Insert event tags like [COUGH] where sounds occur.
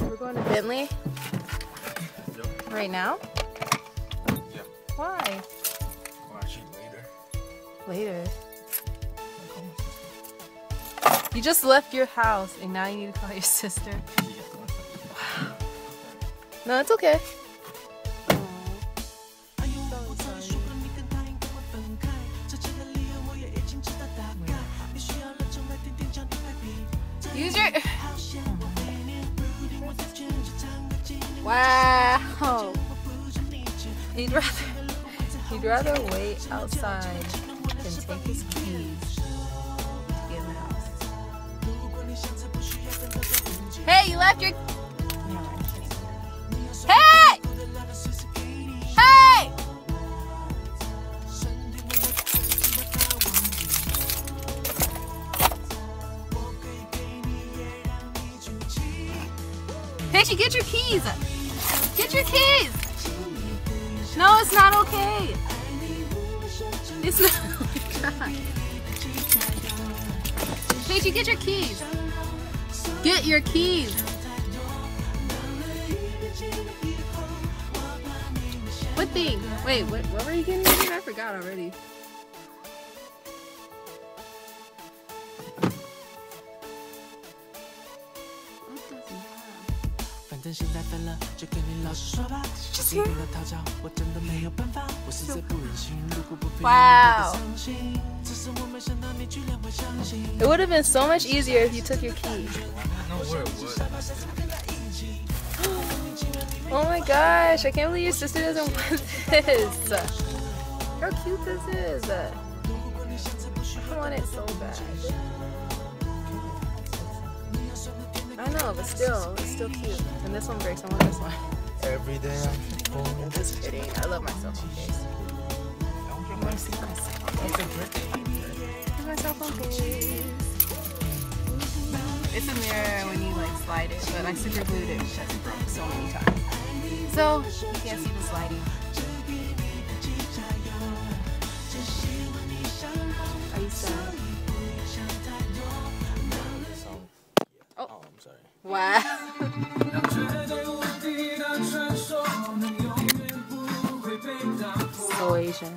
We're going to Bentley Yep. right now? Yeah. Why? Well, actually later. Later. You just left your house and now you need to call your [LAUGHS] sister. No, it's okay. Use your. Wow. He'd rather he'd rather wait outside than take his keys to get in the house. Hey, you left your. Hey! Hey! Pidgey, get your keys! Get your keys! No, it's not okay. It's not. [LAUGHS] Oh Pidgey, get your keys. Get your keys. What thing? Wait, what, what were you getting? I forgot already. 反正现在分了，就跟你老实说吧。讨教，我真的没有办法。我实在不忍心，如果不伤心。只是我没想到你居然会相信。It would have been so much easier if you took your key. No would. Oh my gosh, I can't believe your sister doesn't want this. How cute this is. I want it so bad. I know, but still, it's still cute. And this one breaks, I want this one. Every day I'm falling. Just kidding. I love my cell phone case. I want to see my cell phone case. Here's my cell phone case. It's a mirror when you like slide it, but I super glued it because it broke so many times. So you can't see the sliding. I'm sorry. Wow. so Asian.